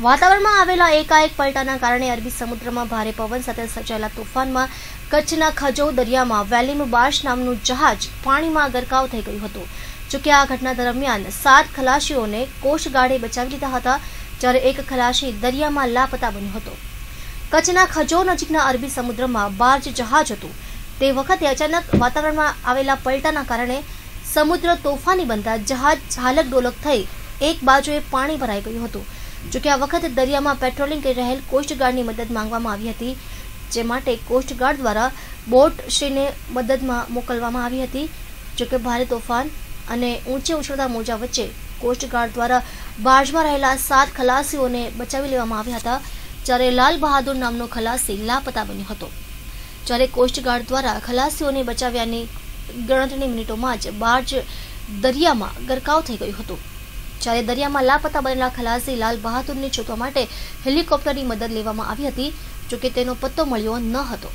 વાતાવરણમાં આવેલા એકાએક પલટાના કારણે અરબી સમુદ્રમાં ભારે પવન સાથે સર્જાયેલા તોફાનમાં કચ્છના ખજો દરિયામાં વેલીનું બાશ નામનું જહાજ પાણીમાં ગરકાવ થઈ ગયું હતું. જોકે આ ઘટના દરમિયાન સાત ખલાસીઓને કોસ્ટગાર્ડે બચાવી લીધા હતા, જ્યારે એક ખલાસી દરિયામાં લાપતા બન્યો હતો. કચ્છના ખજો નજીકના અરબી સમુદ્રમાં બાર્જ જહાજ હતું. તે વખતે અચાનક વાતાવરણમાં આવેલા પલટાના કારણે સમુદ્ર તોફાની બનતા જહાજ હાલક ડોલક થઈ એક બાજુએ પાણી ભરાઈ ગયું હતું. જોકે આ વખતે દરિયામાં પેટ્રોલિંગ કરી રહેલ કોસ્ટગાર્ડની મદદ માંગવામાં આવી હતી, જે માટે કોસ્ટગાર્ડ દ્વારા બોટ શ્રીને મદદમાં મોકલવામાં આવી હતી. જોકે ભારે તોફાન અને ઊંચે ઉછળતા મોજા વચ્ચે કોસ્ટગાર્ડ દ્વારા બાર્જમાં રહેલા સાત ખલાસીઓને બચાવી લેવામાં આવ્યા હતા, જ્યારે લાલ બહાદુર નામનો ખલાસી લાપતા બન્યો હતો. જ્યારે કોસ્ટગાર્ડ દ્વારા ખલાસીઓને બચાવ્યાની ગણતરીની મિનિટોમાં જ બાર્જ દરિયામાં ગરકાવ થઈ ગયું હતું. જ્યારે દરિયામાં લાપતા બનેલા ખલાસી લાલ બહાદુરને શોધવા માટે હેલિકોપ્ટરની મદદ લેવામાં આવી હતી, જોકે તેનો પત્તો મળ્યો ન હતો.